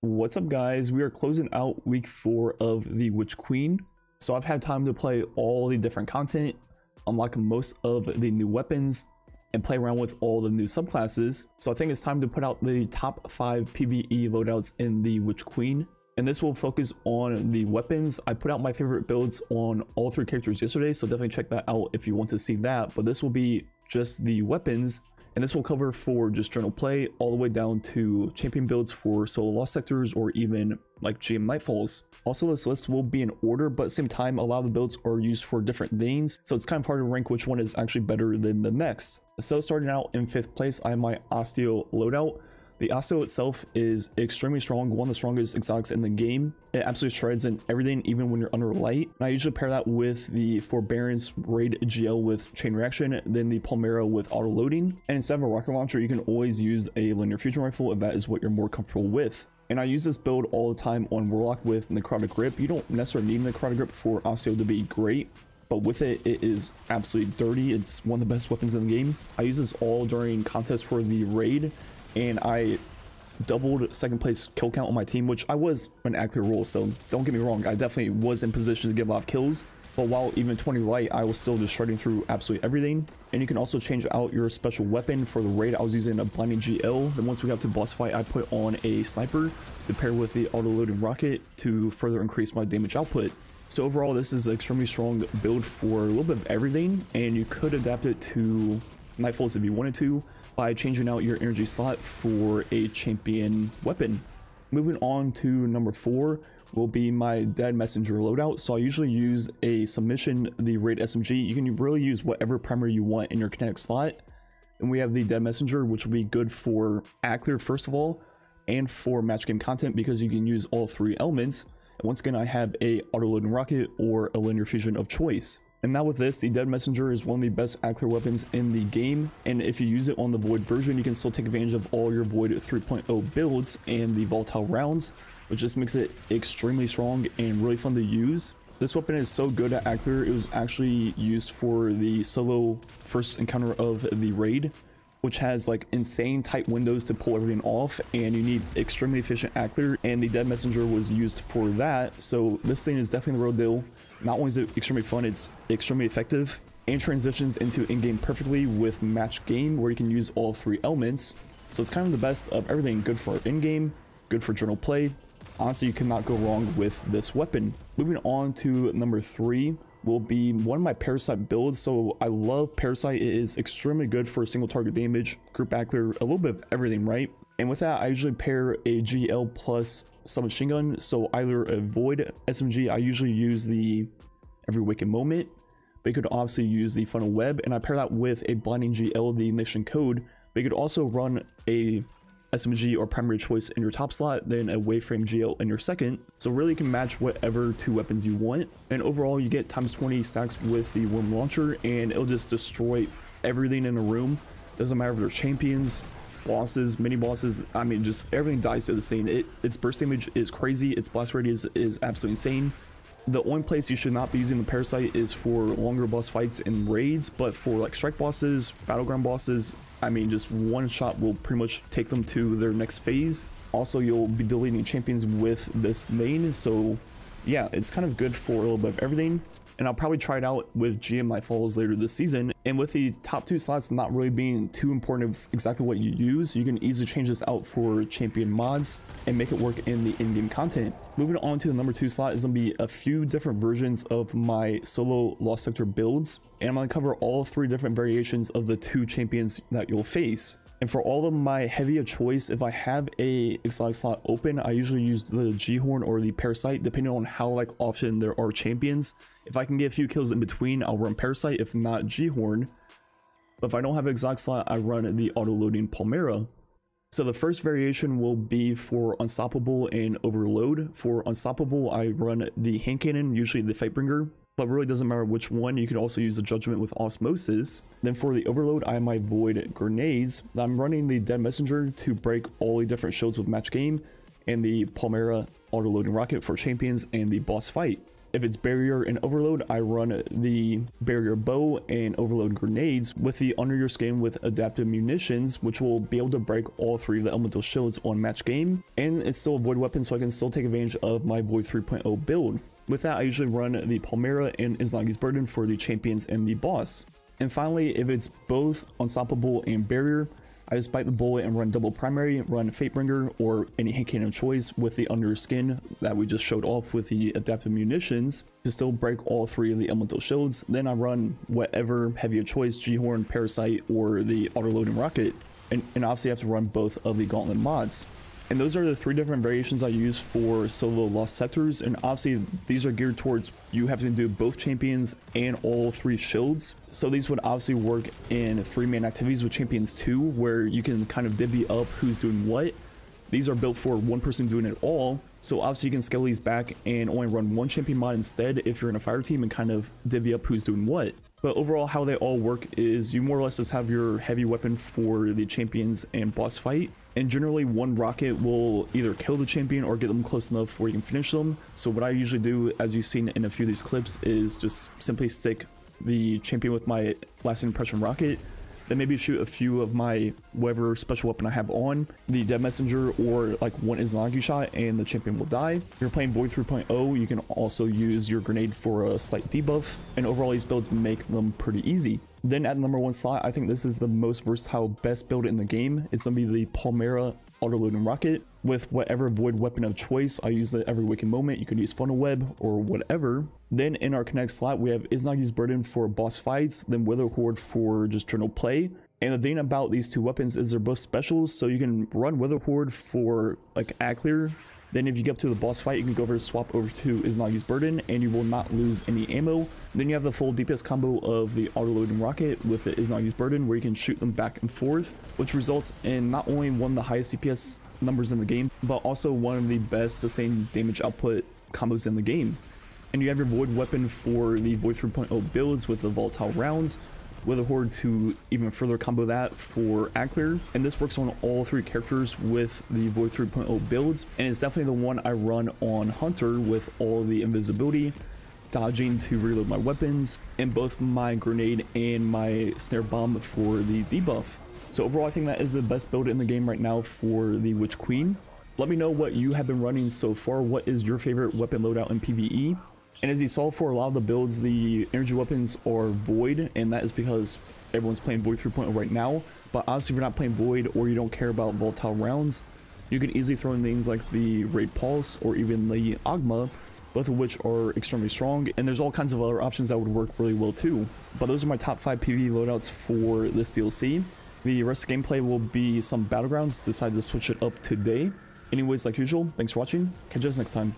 What's up guys? We are closing out week 4 of the Witch Queen. So I've had time to play all the different content, unlock most of the new weapons, and play around with all the new subclasses. So I think it's time to put out the top 5 PvE loadouts in the Witch Queen. And this will focus on the weapons. I put out my favorite builds on all three characters yesterday, so definitely check that out if you want to see that. But this will be just the weapons and this will cover for just general play all the way down to champion builds for solo lost sectors or even like GM Nightfalls. Also this list will be in order but same time a lot of the builds are used for different things so it's kind of hard to rank which one is actually better than the next. So starting out in 5th place I have my Osteo loadout. The Osteo itself is extremely strong, one of the strongest exotics in the game. It absolutely shreds in everything, even when you're under light. And I usually pair that with the Forbearance Raid GL with Chain Reaction, then the Palmyra with Auto Loading. And instead of a rocket launcher, you can always use a linear fusion rifle if that is what you're more comfortable with. And I use this build all the time on Warlock with Necrotic Grip. You don't necessarily need Necrotic Grip for Osteo to be great, but with it, it is absolutely dirty. It's one of the best weapons in the game. I use this all during contests for the raid, and I doubled second place kill count on my team, which I was an accurate role, so don't get me wrong, I definitely was in position to give off kills, but while even 20 light, I was still just shredding through absolutely everything. And you can also change out your special weapon for the raid. I was using a blinding GL. Then once we got to boss fight, I put on a sniper to pair with the auto loading rocket to further increase my damage output. So overall, this is an extremely strong build for a little bit of everything, and you could adapt it to Nightfalls if you wanted to by changing out your energy slot for a champion weapon. Moving on to number four will be my dead messenger loadout. So I usually use a submission, the raid SMG. You can really use whatever primary you want in your kinetic slot. And we have the dead messenger, which will be good for add clear first of all, and for match game content because you can use all three elements. And once again, I have a auto loading rocket or a linear fusion of choice. And now with this, the Dead Messenger is one of the best add clear weapons in the game, and if you use it on the Void version, you can still take advantage of all your Void 3.0 builds and the volatile rounds, which just makes it extremely strong and really fun to use. This weapon is so good at add clear, it was actually used for the solo first encounter of the raid, which has like insane tight windows to pull everything off and you need extremely efficient add clear and the Dead Messenger was used for that. So this thing is definitely the real deal. Not only is it extremely fun, it's extremely effective and transitions into endgame perfectly with match game where you can use all three elements. So it's kind of the best of everything. Good for endgame, good for journal play. Honestly, you cannot go wrong with this weapon. Moving on to number three will be one of my Parasite builds. So I love Parasite. It is extremely good for single target damage, group add clear, a little bit of everything, right? And with that, I usually pair a GL plus submachine gun. So either a Void SMG, I usually use the Every Waking Moment, but you could obviously use the Funnel Web, and I pair that with a Blinding GL, the Mission Code, you could also run a SMG or primary choice in your top slot, then a Waveframe GL in your second. So really you can match whatever two weapons you want. And overall you get times 20 stacks with the Worm Launcher and it'll just destroy everything in a room. Doesn't matter if they're champions, bosses, mini bosses. I mean, just everything dies to the same. It, its burst damage is crazy. Its blast radius is absolutely insane. The only place you should not be using the Parasite is for longer boss fights and raids, but for like strike bosses, battleground bosses, I mean, just one shot will pretty much take them to their next phase. Also, you'll be deleting champions with this lane, so yeah, it's kind of good for a little bit of everything and I'll probably try it out with GM Nightfalls later this season. And with the top two slots not really being too important of exactly what you use, you can easily change this out for champion mods and make it work in the endgame content. Moving on to the number two slot is going to be a few different versions of my solo Lost Sector builds, and I'm going to cover all three different variations of the two champions that you'll face. And for all of my heavy of choice, if I have a exotic slot open, I usually use the G-Horn or the Parasite, depending on how like often there are champions. If I can get a few kills in between, I'll run Parasite, if not G-Horn. But if I don't have an exotic slot, I run the auto-loading Palmyra. So the first variation will be for Unstoppable and Overload. For Unstoppable, I run the Hand Cannon, usually the Fatebringer but really doesn't matter which one. You could also use the Judgment with Osmosis. Then for the Overload, I have my Void Grenades. I'm running the Dead Messenger to break all the different shields with match game, and the Palmyra auto-loading rocket for champions and the boss fight. If it's barrier and overload, I run the barrier bow and overload grenades with the under your skin with adaptive munitions, which will be able to break all three of the elemental shields on match game. And it's still a void weapon, so I can still take advantage of my void 3.0 build. With that, I usually run the Palmyra and Izanagi's Burden for the champions and the boss. And finally, if it's both Unstoppable and Barrier, I just bite the bullet and run double primary, run Fatebringer or any hand cannon choice with the under skin that we just showed off with the adaptive munitions to still break all three of the elemental shields. Then I run whatever heavy choice, G-Horn, Parasite, or the auto loading rocket. And, and obviously I have to run both of the gauntlet mods. And those are the three different variations I use for solo lost sectors. And obviously these are geared towards you having to do both champions and all three shields. So these would obviously work in three man activities with champions two, where you can kind of divvy up who's doing what. These are built for one person doing it all. So obviously you can scale these back and only run one champion mod instead if you're in a fire team and kind of divvy up who's doing what. But overall, how they all work is you more or less just have your heavy weapon for the champions and boss fight. And generally, one rocket will either kill the champion or get them close enough where you can finish them. So what I usually do, as you've seen in a few of these clips, is just simply stick the champion with my Lasting Impression rocket then maybe shoot a few of my whatever special weapon I have on, the Dead Messenger or like one Izanagi shot and the champion will die. If you're playing Void 3.0, you can also use your grenade for a slight debuff, and overall these builds make them pretty easy. Then at the number one slot, I think this is the most versatile best build in the game. It's to be the Palmyra auto-loading rocket with whatever void weapon of choice. I use that every waking moment. You could use funnel web or whatever. Then in our kinetic slot, we have Izanagi's Burden for boss fights, then Witherhoard for just general play. And the thing about these two weapons is they're both specials, so you can run Witherhoard for like add clear. Then if you get up to the boss fight, you can go over to swap over to Izanagi's Burden, and you will not lose any ammo. Then you have the full DPS combo of the auto-loading rocket with the Izanagi's Burden, where you can shoot them back and forth, which results in not only one of the highest DPS numbers in the game, but also one of the best sustained damage output combos in the game. And you have your Void weapon for the Void 3.0 builds with the volatile rounds, Witherhoard to even further combo that for add clear. And this works on all three characters with the Void 3.0 builds. And it's definitely the one I run on Hunter with all the invisibility, dodging to reload my weapons, and both my grenade and my snare bomb for the debuff. So overall, I think that is the best build in the game right now for the Witch Queen. Let me know what you have been running so far. What is your favorite weapon loadout in PvE? And as you saw for a lot of the builds, the energy weapons are Void, and that is because everyone's playing Void 3.0 right now. But honestly, if you're not playing Void or you don't care about volatile rounds, you can easily throw in things like the Raid Pulse or even the Agma, both of which are extremely strong, and there's all kinds of other options that would work really well too. But those are my top 5 PvE loadouts for this DLC. The rest of the gameplay will be some Battlegrounds, decided to switch it up today. Anyways, like usual, thanks for watching, catch us next time.